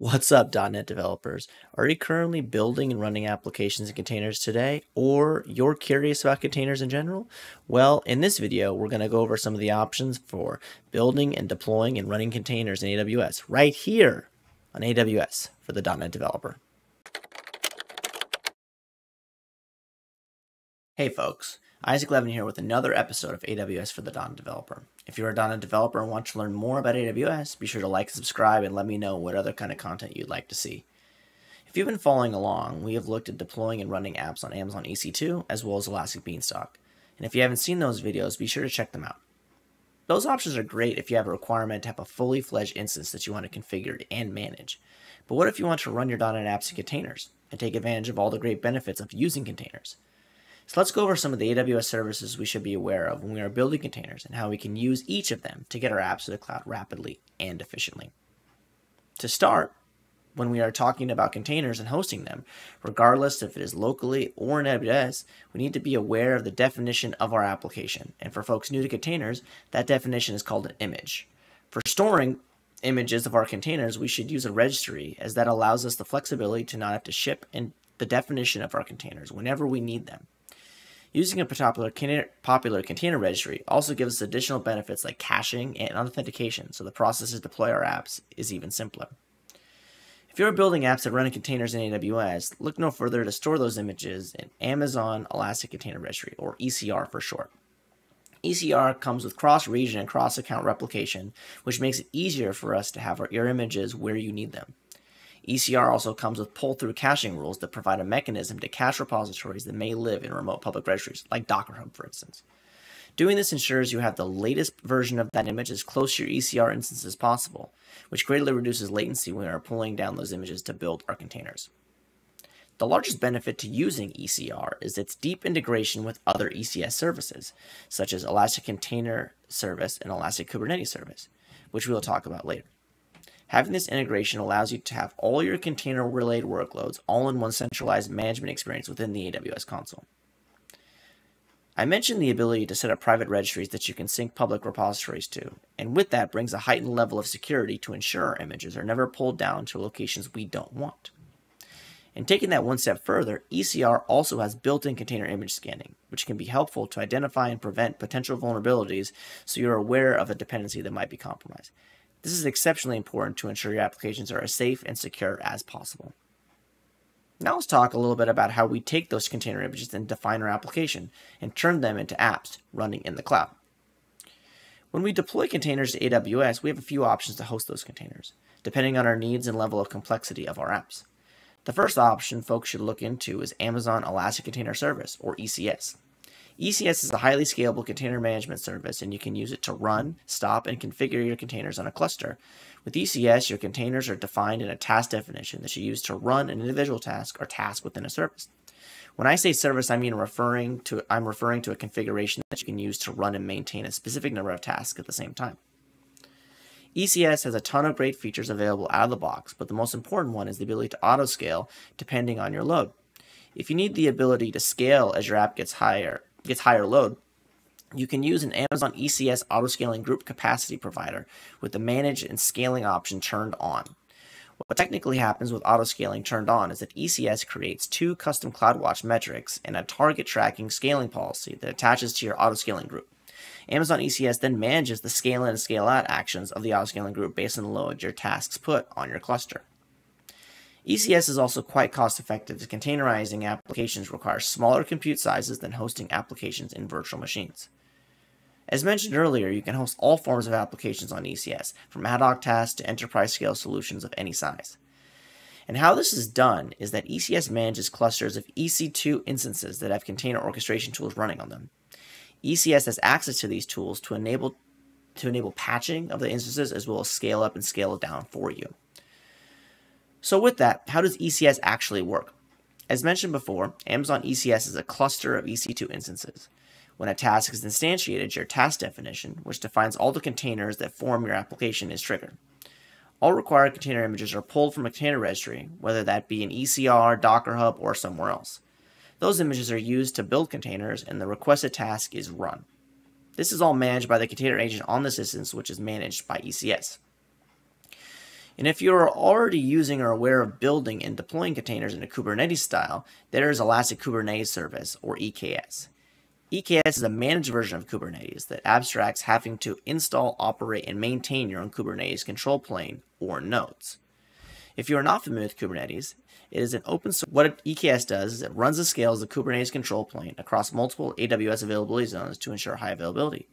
What's up, .NET developers? Are you currently building and running applications in containers today, or you're curious about containers in general? Well, in this video, we're going to go over some of the options for building and deploying and running containers in AWS right here on AWS for the .NET developer. Hey folks, Isaac Levin here with another episode of AWS for the .NET developer. If you're a .NET developer and want to learn more about AWS, be sure to like subscribe and let me know what other kind of content you'd like to see. If you've been following along, we have looked at deploying and running apps on Amazon EC2 as well as Elastic Beanstalk. And if you haven't seen those videos, be sure to check them out. Those options are great if you have a requirement to have a fully fledged instance that you want to configure and manage. But what if you want to run your .NET apps in containers and take advantage of all the great benefits of using containers? So let's go over some of the AWS services we should be aware of when we are building containers and how we can use each of them to get our apps to the cloud rapidly and efficiently. To start, when we are talking about containers and hosting them, regardless if it is locally or in AWS, we need to be aware of the definition of our application. And for folks new to containers, that definition is called an image. For storing images of our containers, we should use a registry as that allows us the flexibility to not have to ship the definition of our containers whenever we need them. Using a popular, container registry also gives us additional benefits like caching and authentication, so the process to deploy our apps is even simpler. If you're building apps that run in containers in AWS, look no further to store those images in Amazon Elastic Container Registry, or ECR for short. ECR comes with cross-region and cross-account replication, which makes it easier for us to have our, your images where you need them. ECR also comes with pull-through caching rules that provide a mechanism to cache repositories that may live in remote public registries, like Docker Hub, for instance. Doing this ensures you have the latest version of that image as close to your ECR instance as possible, which greatly reduces latency when we are pulling down those images to build our containers. The largest benefit to using ECR is its deep integration with other ECS services, such as Elastic Container Service and Elastic Kubernetes Service, which we will talk about later. Having this integration allows you to have all your container-related workloads all in one centralized management experience within the AWS console. I mentioned the ability to set up private registries that you can sync public repositories to, and with that brings a heightened level of security to ensure our images are never pulled down to locations we don't want. And taking that one step further, ECR also has built-in container image scanning, which can be helpful to identify and prevent potential vulnerabilities so you're aware of a dependency that might be compromised. This is exceptionally important to ensure your applications are as safe and secure as possible. Now let's talk a little bit about how we take those container images and define our application and turn them into apps running in the cloud. When we deploy containers to AWS, we have a few options to host those containers, depending on our needs and level of complexity of our apps. The first option folks should look into is Amazon Elastic Container Service, or ECS. ECS is a highly scalable container management service, and you can use it to run, stop, and configure your containers on a cluster. With ECS, your containers are defined in a task definition that you use to run an individual task or task within a service. When I say service, I mean referring to I'm referring to a configuration that you can use to run and maintain a specific number of tasks at the same time. ECS has a ton of great features available out of the box, but the most important one is the ability to auto scale depending on your load. If you need the ability to scale as your app gets higher, gets higher load, you can use an Amazon ECS autoscaling group capacity provider with the manage and scaling option turned on. What technically happens with autoscaling turned on is that ECS creates two custom CloudWatch metrics and a target tracking scaling policy that attaches to your autoscaling group. Amazon ECS then manages the scale in and scale out actions of the autoscaling group based on the load your tasks put on your cluster. ECS is also quite cost effective as containerizing applications requires smaller compute sizes than hosting applications in virtual machines. As mentioned earlier, you can host all forms of applications on ECS, from ad hoc tasks to enterprise scale solutions of any size. And how this is done is that ECS manages clusters of EC2 instances that have container orchestration tools running on them. ECS has access to these tools to enable to enable patching of the instances as well as scale up and scale down for you. So with that, how does ECS actually work? As mentioned before, Amazon ECS is a cluster of EC2 instances. When a task is instantiated, your task definition, which defines all the containers that form your application, is triggered. All required container images are pulled from a container registry, whether that be an ECR, Docker Hub, or somewhere else. Those images are used to build containers, and the requested task is run. This is all managed by the container agent on this instance, which is managed by ECS. And if you're already using or aware of building and deploying containers in a Kubernetes style, there is Elastic Kubernetes Service, or EKS. EKS is a managed version of Kubernetes that abstracts having to install, operate, and maintain your own Kubernetes control plane, or nodes. If you are not familiar with Kubernetes, it is an open source. What EKS does is it runs and scales the Kubernetes control plane across multiple AWS availability zones to ensure high availability.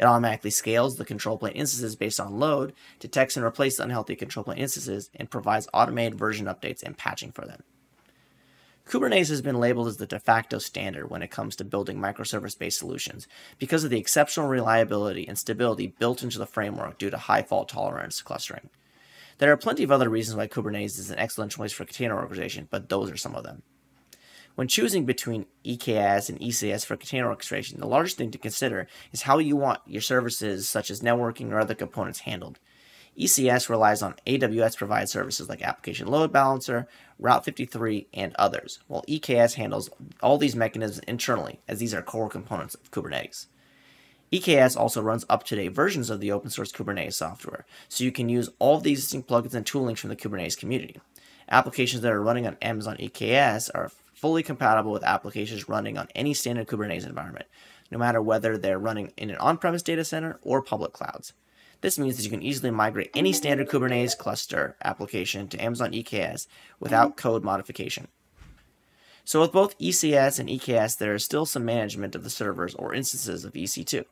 It automatically scales the control plane instances based on load, detects and replaces unhealthy control plane instances, and provides automated version updates and patching for them. Kubernetes has been labeled as the de facto standard when it comes to building microservice based solutions because of the exceptional reliability and stability built into the framework due to high fault tolerance clustering. There are plenty of other reasons why Kubernetes is an excellent choice for container organization, but those are some of them. When choosing between EKS and ECS for container orchestration, the largest thing to consider is how you want your services such as networking or other components handled. ECS relies on AWS provided services like Application Load Balancer, Route 53, and others, while EKS handles all these mechanisms internally, as these are core components of Kubernetes. EKS also runs up-to-date versions of the open source Kubernetes software, so you can use all the existing plugins and toolings from the Kubernetes community. Applications that are running on Amazon EKS are fully compatible with applications running on any standard Kubernetes environment, no matter whether they're running in an on-premise data center or public clouds. This means that you can easily migrate any standard Kubernetes cluster application to Amazon EKS without code modification. So with both ECS and EKS, there is still some management of the servers or instances of EC2.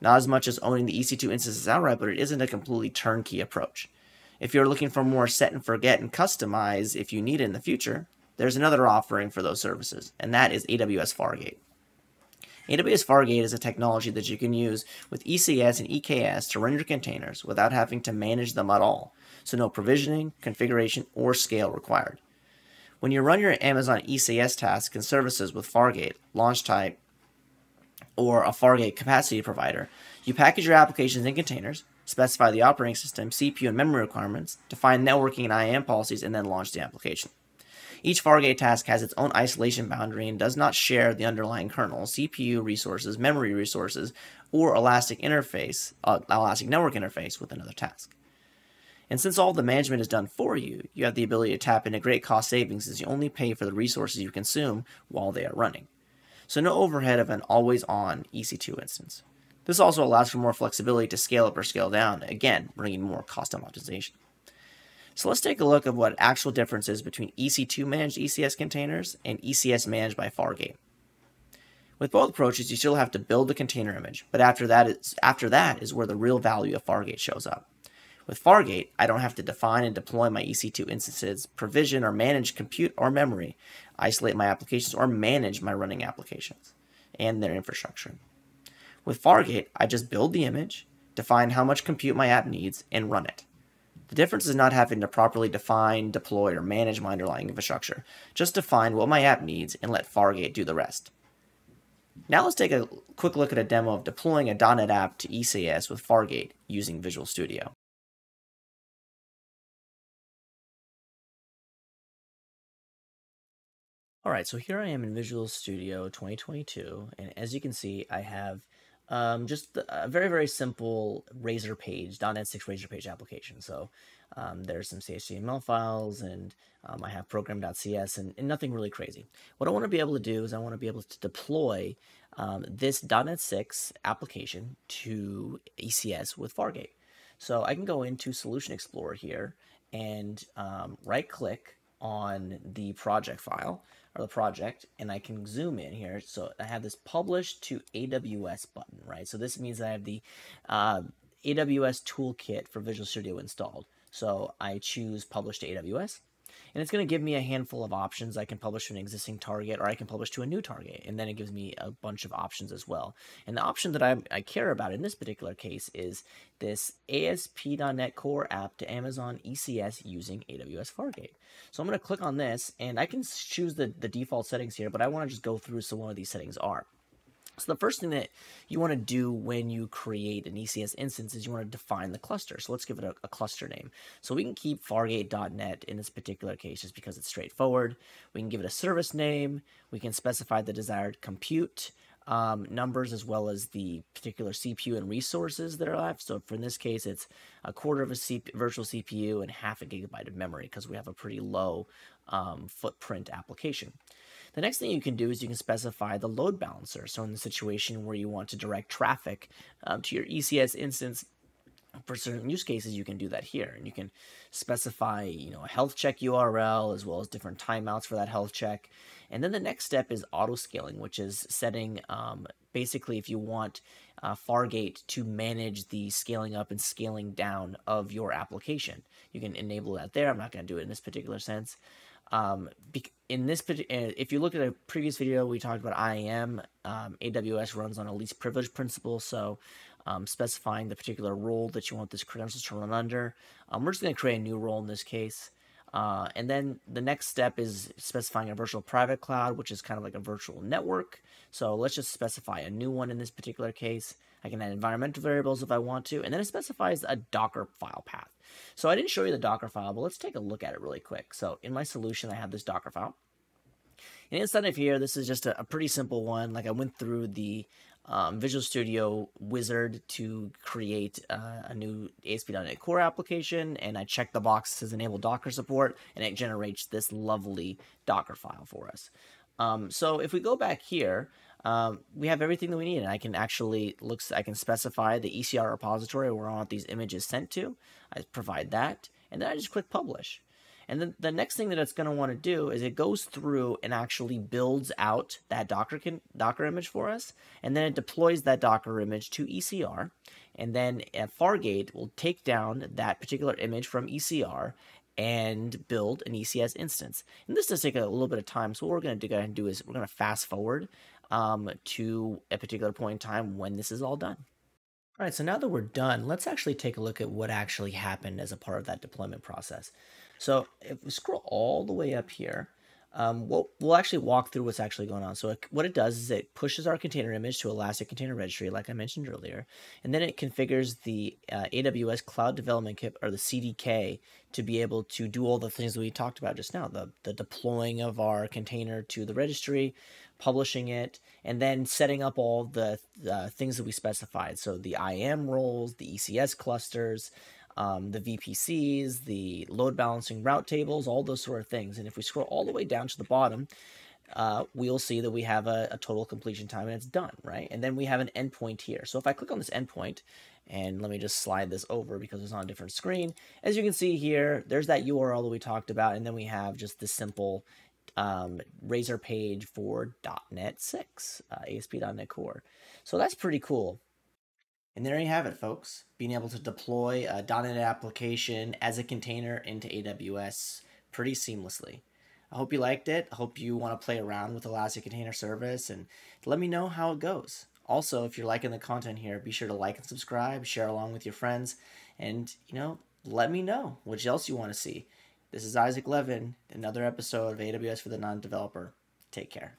Not as much as owning the EC2 instances outright, but it isn't a completely turnkey approach. If you're looking for more set and forget and customize if you need it in the future, there's another offering for those services, and that is AWS Fargate. AWS Fargate is a technology that you can use with ECS and EKS to run your containers without having to manage them at all, so no provisioning, configuration, or scale required. When you run your Amazon ECS tasks and services with Fargate, launch type, or a Fargate capacity provider, you package your applications in containers, specify the operating system, CPU, and memory requirements, define networking and IAM policies, and then launch the application. Each Fargate task has its own isolation boundary and does not share the underlying kernel, CPU resources, memory resources, or elastic interface, uh, elastic network interface with another task. And since all the management is done for you, you have the ability to tap into great cost savings as you only pay for the resources you consume while they are running. So no overhead of an always on EC2 instance. This also allows for more flexibility to scale up or scale down, again, bringing more cost optimization. So let's take a look at what actual difference is between EC2 managed ECS containers and ECS managed by Fargate. With both approaches, you still have to build the container image, but after that is, after that is where the real value of Fargate shows up. With Fargate, I don't have to define and deploy my EC2 instances, provision or manage compute or memory, isolate my applications, or manage my running applications and their infrastructure. With Fargate, I just build the image, define how much compute my app needs, and run it. The difference is not having to properly define, deploy, or manage my underlying infrastructure. Just define what my app needs and let Fargate do the rest. Now let's take a quick look at a demo of deploying a .NET app to ECS with Fargate using Visual Studio. Alright, so here I am in Visual Studio 2022, and as you can see, I have um, just a very, very simple Razor page, .NET 6 Razor page application. So um, there's some CSHTML files, and um, I have program.cs, and, and, nothing really crazy. What I want to be able to do is I want to be able to deploy um, this .NET 6 application to ECS with Fargate. So I can go into Solution Explorer here and um, right-click on the project file or the project and I can zoom in here. So I have this publish to AWS button, right? So this means I have the uh, AWS toolkit for Visual Studio installed. So I choose publish to AWS and it's going to give me a handful of options. I can publish to an existing target or I can publish to a new target. And then it gives me a bunch of options as well. And the option that I, I care about in this particular case is this ASP.NET Core app to Amazon ECS using AWS Fargate. So I'm going to click on this and I can choose the, the default settings here, but I want to just go through so one of these settings are. So the first thing that you want to do when you create an ECS instance is you want to define the cluster. So let's give it a, a cluster name. So we can keep Fargate.net in this particular case just because it's straightforward. We can give it a service name. We can specify the desired compute. um, numbers as well as the particular CPU and resources that are left. So for in this case, it's a quarter of a virtual CPU and half a gigabyte of memory because we have a pretty low um, footprint application. The next thing you can do is you can specify the load balancer. So in the situation where you want to direct traffic um, to your ECS instance, for certain use cases, you can do that here. And you can specify, you know, a health check URL as well as different timeouts for that health check. And then the next step is auto scaling, which is setting um, basically if you want uh, Fargate to manage the scaling up and scaling down of your application. You can enable that there. I'm not going to do it in this particular sense. Um, in this, uh, if you look at a previous video, we talked about IAM. Um, AWS runs on a least privilege principle, so um, specifying the particular role that you want this credentials to run under. Um, we're just going to create a new role in this case. Uh, and then the next step is specifying a virtual private cloud, which is kind of like a virtual network. So let's just specify a new one in this particular case. I can add environmental variables if I want to, and then it specifies a Docker file path. So I didn't show you the Docker file, but let's take a look at it really quick. So in my solution, I have this Docker file. And inside of here, this is just a, a pretty simple one. Like I went through the um, Visual Studio wizard to create uh, a new ASP.NET Core application, and I check the box says enable Docker support, and it generates this lovely Docker file for us. Um, so if we go back here, um, we have everything that we need, and I can actually looks I can specify the ECR repository where I want these images sent to. I provide that, and then I just click publish. And then the next thing that it's going to want to do is it goes through and actually builds out that Docker can, Docker image for us, and then it deploys that Docker image to ECR, and then Fargate will take down that particular image from ECR and build an ECS instance. And this does take a little bit of time, so what we're going to go ahead and do is we're going to fast forward um, to a particular point in time when this is all done. All right, so now that we're done, let's actually take a look at what actually happened as a part of that deployment process. So if we scroll all the way up here, um, we'll, we'll actually walk through what's actually going on. So it, what it does is it pushes our container image to Elastic Container Registry, like I mentioned earlier, and then it configures the uh, AWS Cloud Development Kit, or the CDK, to be able to do all the things that we talked about just now, the, the deploying of our container to the registry, publishing it, and then setting up all the things that we specified. So the IAM roles, the ECS clusters, um, the VPCs, the load balancing route tables, all those sort of things. And if we scroll all the way down to the bottom, uh, we'll see that we have a, a, total completion time and it's done, right? And then we have an endpoint here. So if I click on this endpoint, and let me just slide this over because it's on a different screen. As you can see here, there's that URL that we talked about, and then we have just the simple um, Razor page for .NET 6, uh, ASP.NET Core. So that's pretty cool. And there you have it, folks. Being able to deploy a .NET application as a container into AWS pretty seamlessly. I hope you liked it. I hope you want to play around with Elastic Container Service and let me know how it goes. Also, if you're liking the content here, be sure to like and subscribe, share along with your friends, and, you know, let me know what else you want to see. This is Isaac Levin, another episode of AWS for the .NET Developer. Take care.